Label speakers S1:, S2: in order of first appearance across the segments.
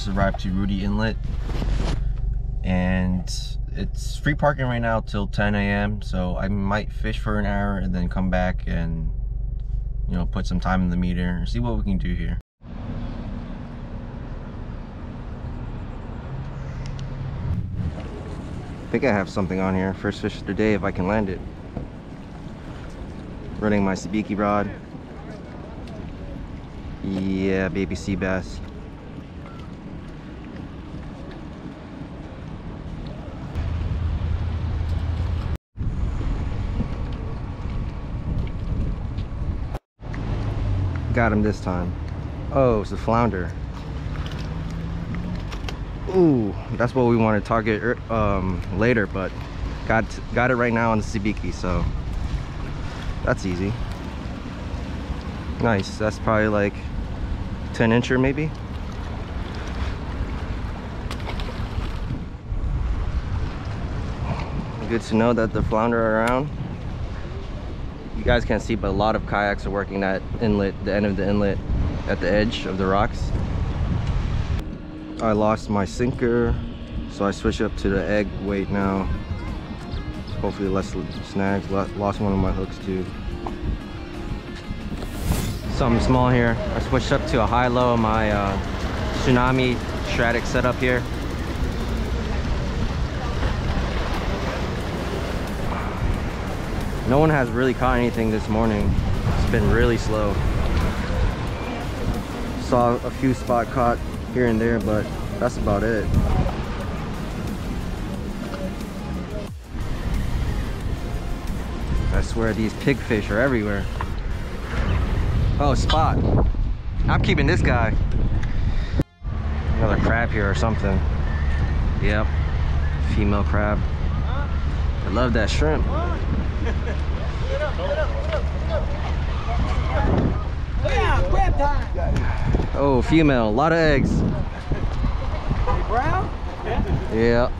S1: Just arrived to Rudee Inlet and it's free parking right now till 10 a.m. So I might fish for an hour and then come back and you know put some time in the meter and see what we can do here. I think I have something on here. First fish of the day if I can land it. Running my sabiki rod. Yeah, baby sea bass. Got him this time. Oh, it's a flounder. Ooh, that's what we want to target um, later, but got got it right now on the sabiki, so that's easy. Nice. That's probably like 10 incher maybe. Good to know that the flounder are around you guys can't see but a lot of kayaks are working that inlet the end of the inlet at the edge of the rocks. I lost my sinker so I switch up to the egg weight now. Hopefully less snags lost one of my hooks too. Something small here. I switched up to a high-low my uh, Shimano Stradic setup here No one has really caught anything this morning. It's been really slow. Saw a few spot caught here and there, but that's about it. I swear these pigfish are everywhere. Oh, spot. I'm keeping this guy. Another crab here or something. Yep, female crab. I love that shrimp. Oh, female, a lot of eggs.
S2: Brown?
S1: Yeah.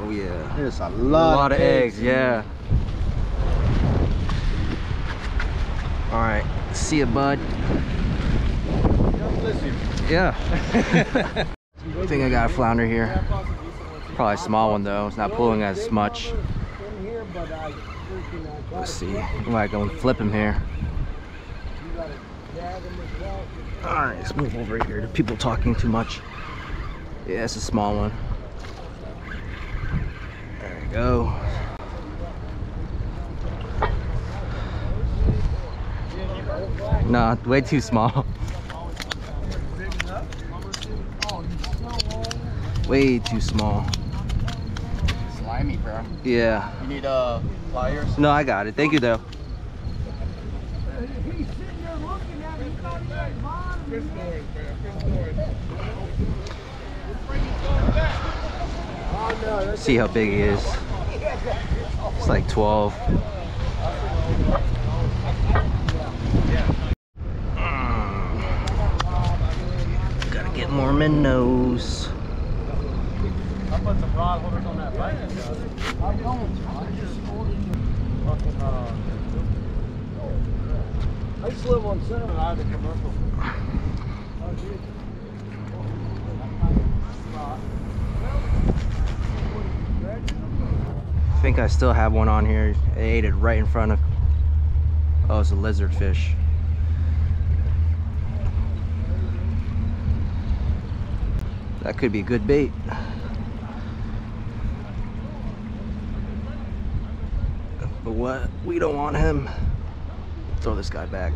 S1: Oh yeah.
S2: There's a lot,
S1: a lot of eggs, eggs yeah. All right, see you, bud. Yeah. I think I got a flounder here. Probably a small one though. It's not pulling as much. Let's see. I might go flip him here. Alright, let's move over here. The people talking too much. Yeah, it's a small one. There we go. Nah, way too small. way too small
S2: slimy, bro.
S1: Yeah.
S2: You need uh pliers?
S1: No, I got it. Thank you though. See how big he is. It's like 12. Gotta get more minnows put some rod holders on that bike. I don't. I just fucking uh. I just live on seven. I have a commercial. I think I still have one on here. I ate it right in front of. Oh, it's a lizard fish. That could be good bait. But what? We don't want him. Throw this guy back.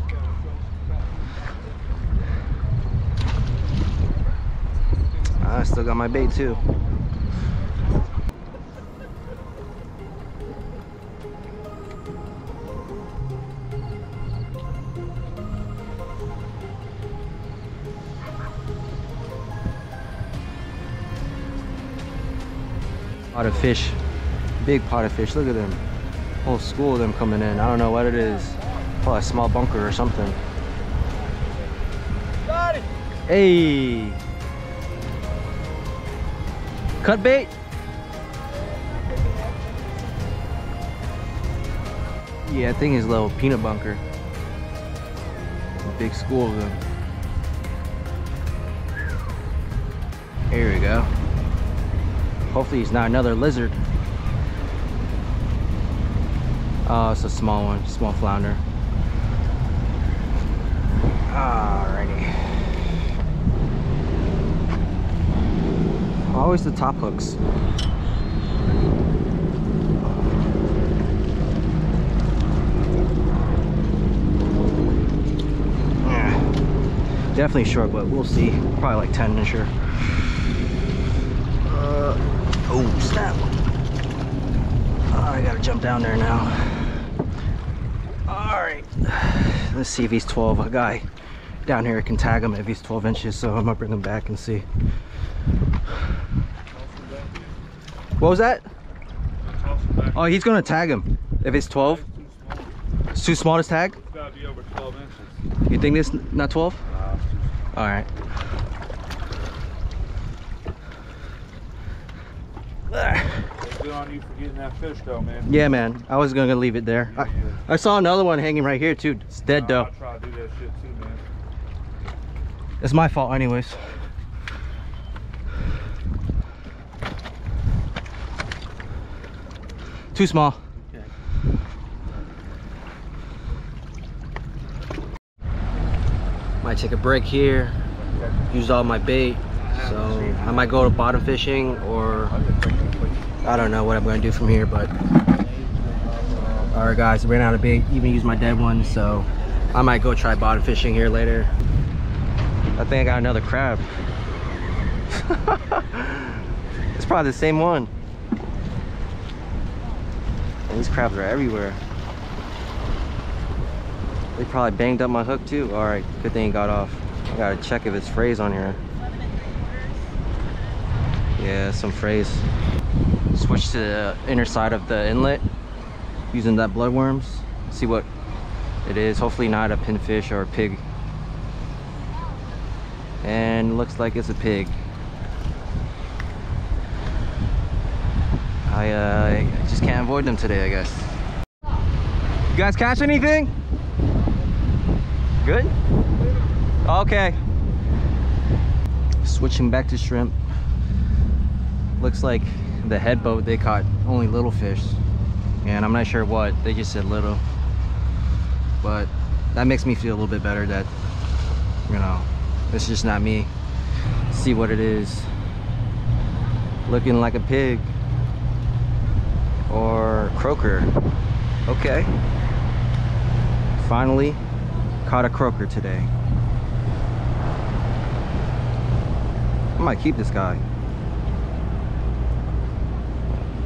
S1: Ah, I still got my bait too. Pot of fish. Big pot of fish. Look at them whole school of them coming in. I don't know what it is. Probably a small bunker or something. Hey! Cut bait? Yeah, I think a little peanut bunker. A big school of them. Here we go. Hopefully he's not another lizard. Oh, it's a small one, small flounder. Alrighty. Always the top hooks. Yeah. Definitely short, but we'll see. Probably like 10 incher. Uh, oh, snap. Oh, I gotta jump down there now. Right. Let's see if he's 12. A guy down here can tag him if he's 12 inches, so I'm gonna bring him back and see. What was that? Oh, he's gonna tag him if it's 12. It's too small to tag.
S3: It's gotta be over 12 inches.
S1: You think this not 12?
S3: Nah, it's too
S1: All right.
S3: small. Good on you for getting that fish though, man.
S1: Yeah, man. I was gonna leave it there. I, I saw another one hanging right here too. It's dead
S3: Nah,
S1: though.
S3: I'll try to do that shit too, man.
S1: It's my fault anyways. Too small. Might take a break here. Used all my bait. So I might go to bottom fishing or I don't know what I'm gonna do from here, but all right guys, ran out of bait, even used my dead one, so I might go try bottom fishing here later. I think I got another crab. it's probably the same one. And these crabs are everywhere. They probably banged up my hook too. All right, good thing it got off. I gotta check if it's phrase on here. Yeah, some phrase. Switch to the inner side of the inlet using that bloodworms. See what it is. Hopefully not a pinfish or a pig. And looks like it's a pig. I, uh, I just can't avoid them today I guess. You guys catch anything? Good? Okay. Switching back to shrimp. Looks like the head boat they caught only little fish. And I'm not sure what they just said little. But that makes me feel a little bit better that you know it's just not me. See what it is. Looking like a pig. Or croaker. Okay. Finally caught a croaker today. I might keep this guy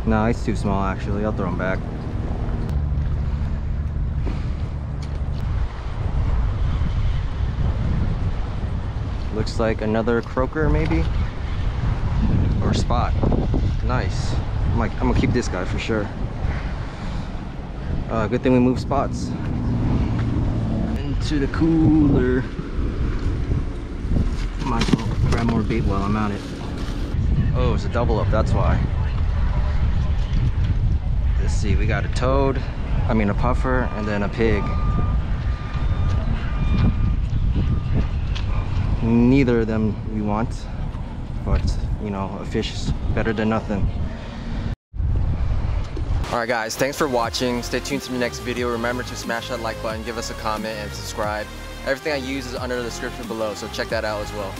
S1: no he's too small actually. I'll throw him back. Looks like another croaker maybe? Or spot. Nice. I'm like I'm gonna keep this guy for sure. Uh, good thing we moved spots. Into the cooler. Might as well grab more bait while I'm at it. Oh it's a double up that's why see we got a toad I mean a puffer and then a pig. Neither of them we want but you know a fish is better than nothing. All right guys thanks for watching. Stay tuned to the next video. Remember to smash that like button give us a comment and subscribe. Everything i use is under the description below so check that out as well